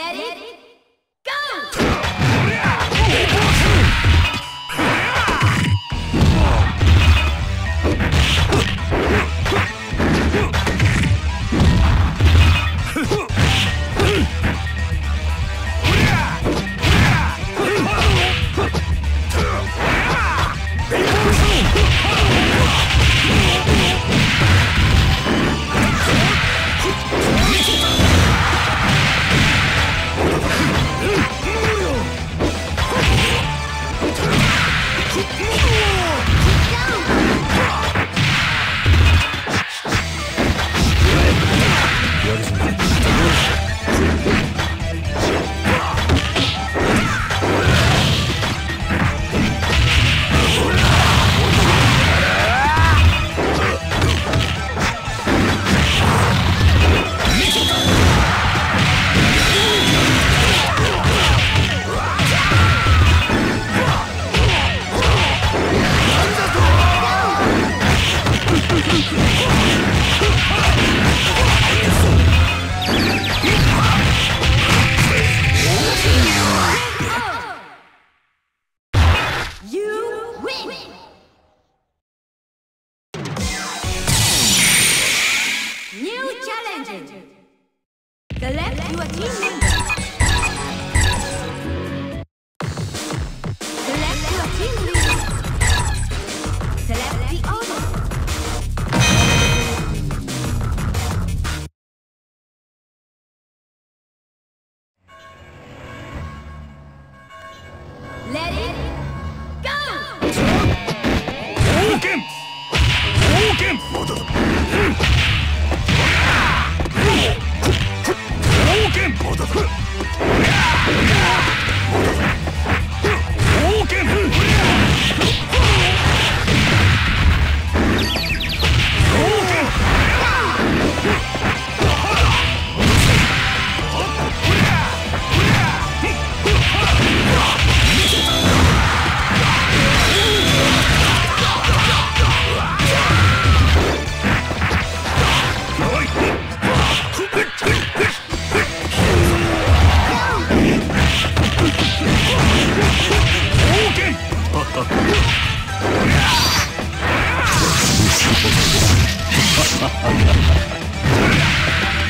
Let it Hadouken! 剣剣まだだ Ha ha ha ha ha!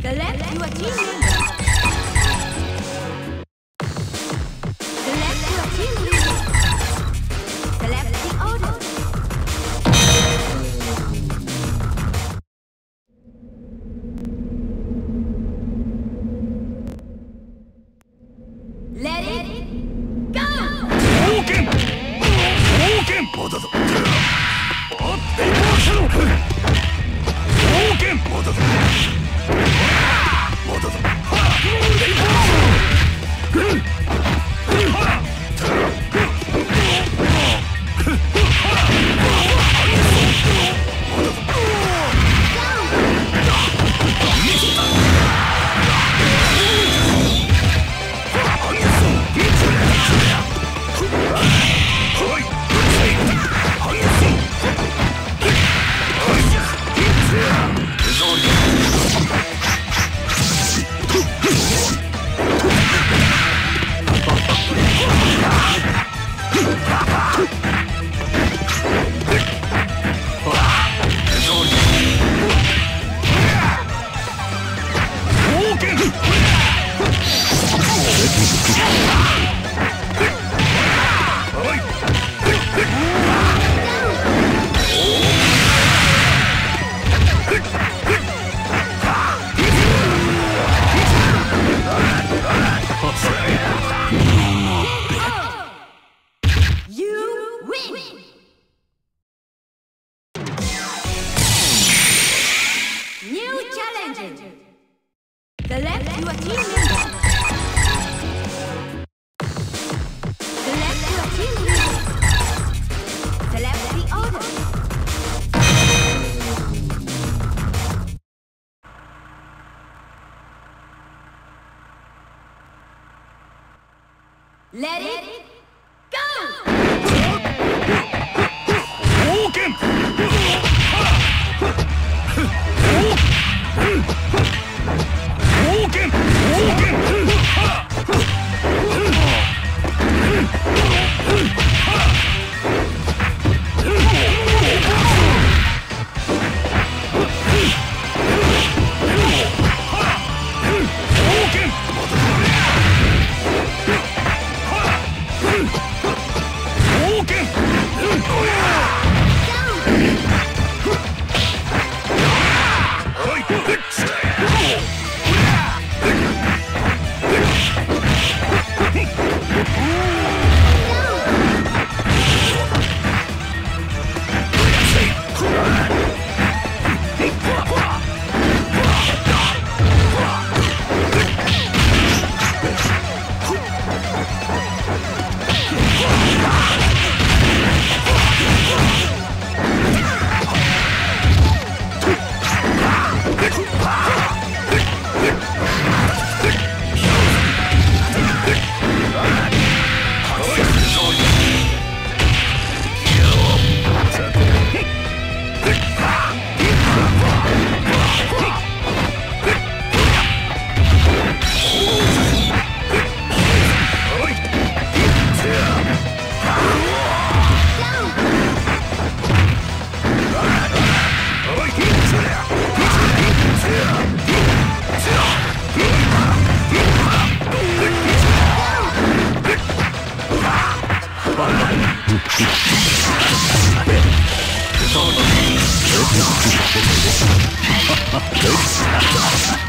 Select left, you member. Select Let レイお Let it go! Paper cannon! Paper cannon! Paper cannon!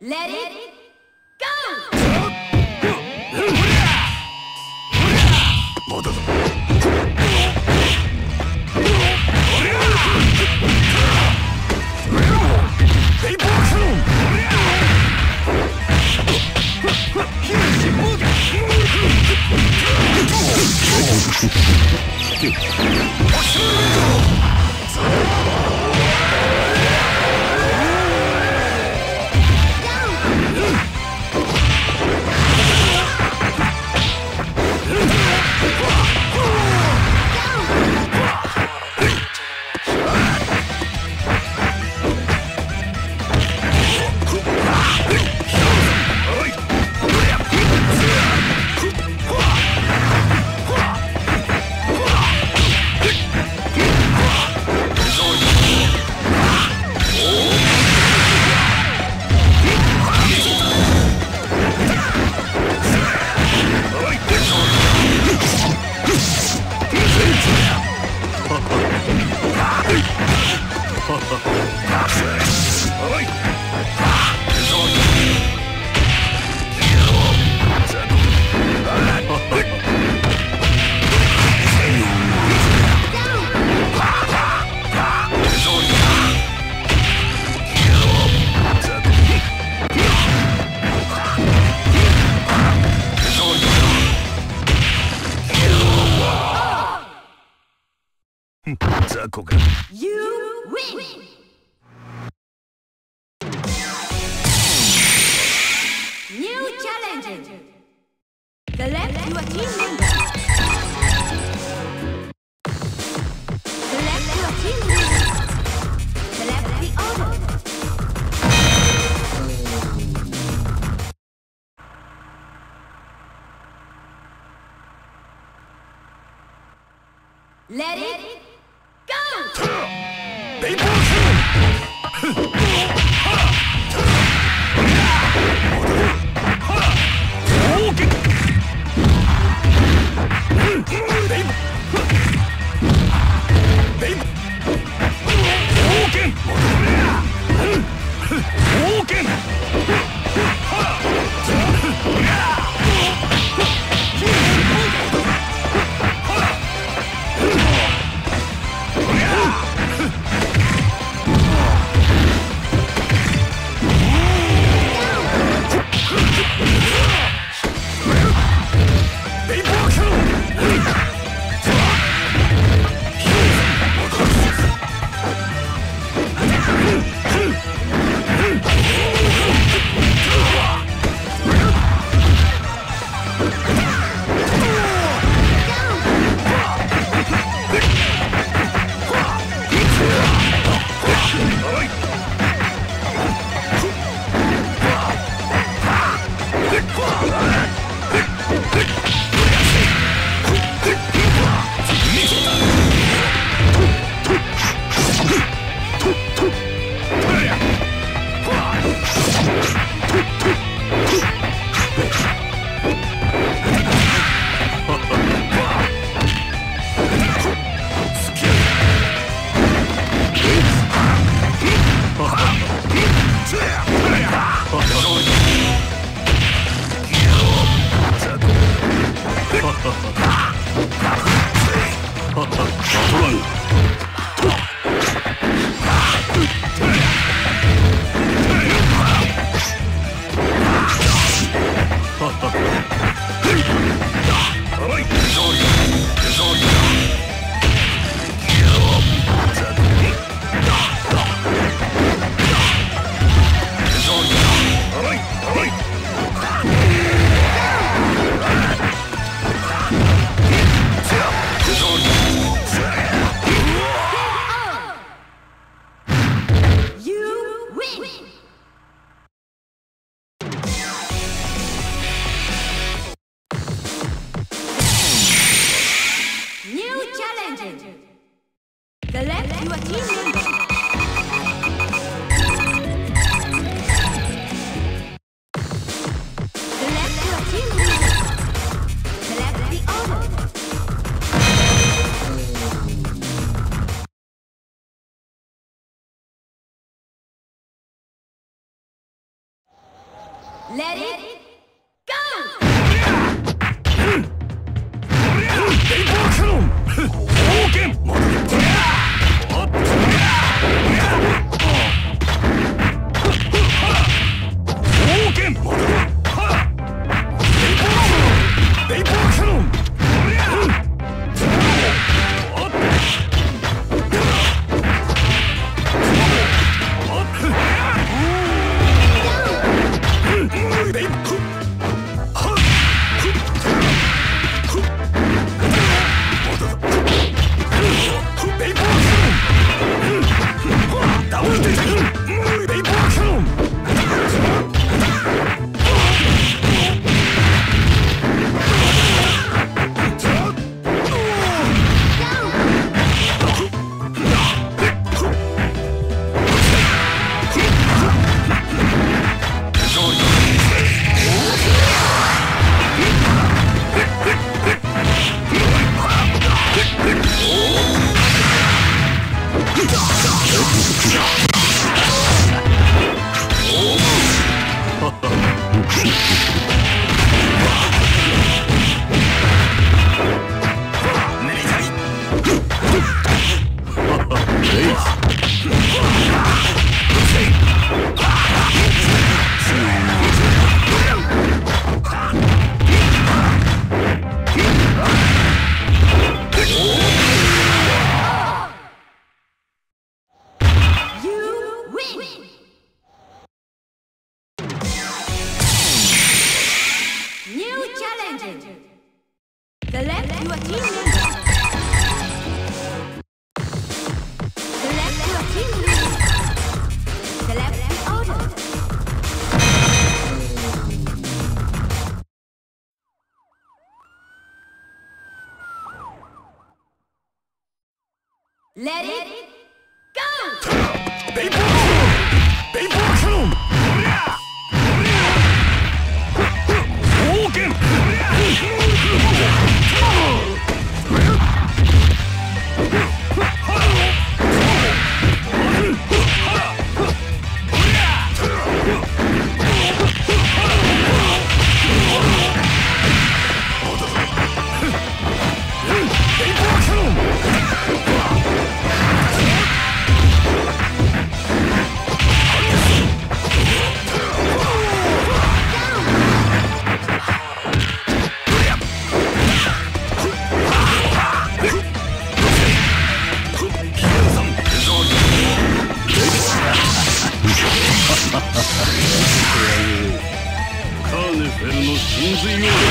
Let it Let's go! Let it Let it go! Let it go! ベルの